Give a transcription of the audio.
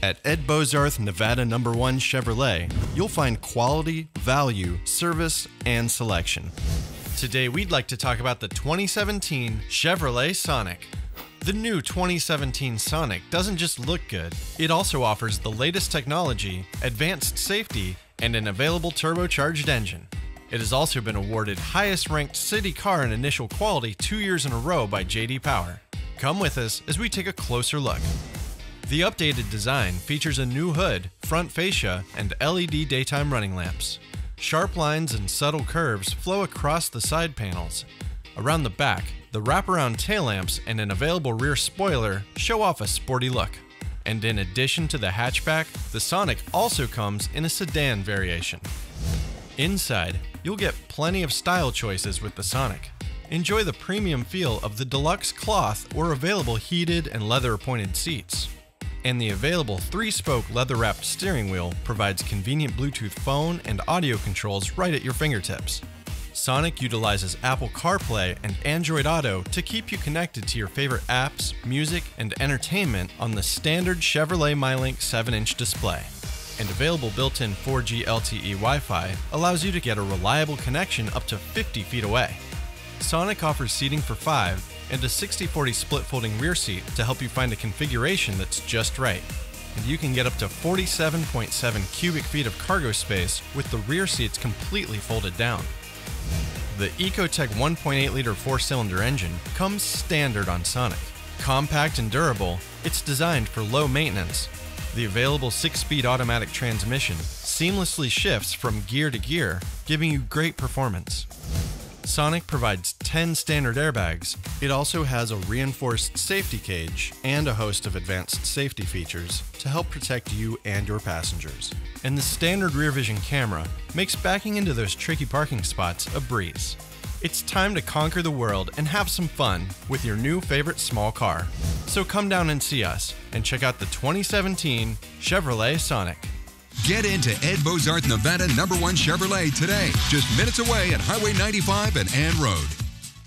At Ed Bozarth, Nevada number one Chevrolet, you'll find quality, value, service, and selection. Today, we'd like to talk about the 2017 Chevrolet Sonic. The new 2017 Sonic doesn't just look good, it also offers the latest technology, advanced safety, and an available turbocharged engine. It has also been awarded highest ranked city car in initial quality two years in a row by JD Power. Come with us as we take a closer look. The updated design features a new hood, front fascia, and LED daytime running lamps. Sharp lines and subtle curves flow across the side panels. Around the back, the wraparound tail lamps and an available rear spoiler show off a sporty look. And in addition to the hatchback, the Sonic also comes in a sedan variation. Inside, you'll get plenty of style choices with the Sonic. Enjoy the premium feel of the deluxe cloth or available heated and leather appointed seats and the available three-spoke leather-wrapped steering wheel provides convenient Bluetooth phone and audio controls right at your fingertips. Sonic utilizes Apple CarPlay and Android Auto to keep you connected to your favorite apps, music, and entertainment on the standard Chevrolet MyLink 7-inch display. And available built-in 4G LTE Wi-Fi allows you to get a reliable connection up to 50 feet away. Sonic offers seating for 5 and a 60-40 split folding rear seat to help you find a configuration that's just right. And you can get up to 47.7 cubic feet of cargo space with the rear seats completely folded down. The Ecotec 1.8 liter four cylinder engine comes standard on Sonic. Compact and durable, it's designed for low maintenance. The available 6 speed automatic transmission seamlessly shifts from gear to gear, giving you great performance. Sonic provides 10 standard airbags. It also has a reinforced safety cage and a host of advanced safety features to help protect you and your passengers. And the standard rear vision camera makes backing into those tricky parking spots a breeze. It's time to conquer the world and have some fun with your new favorite small car. So come down and see us and check out the 2017 Chevrolet Sonic. Get into Ed Bozarth, Nevada number one Chevrolet today, just minutes away at Highway 95 and Ann Road.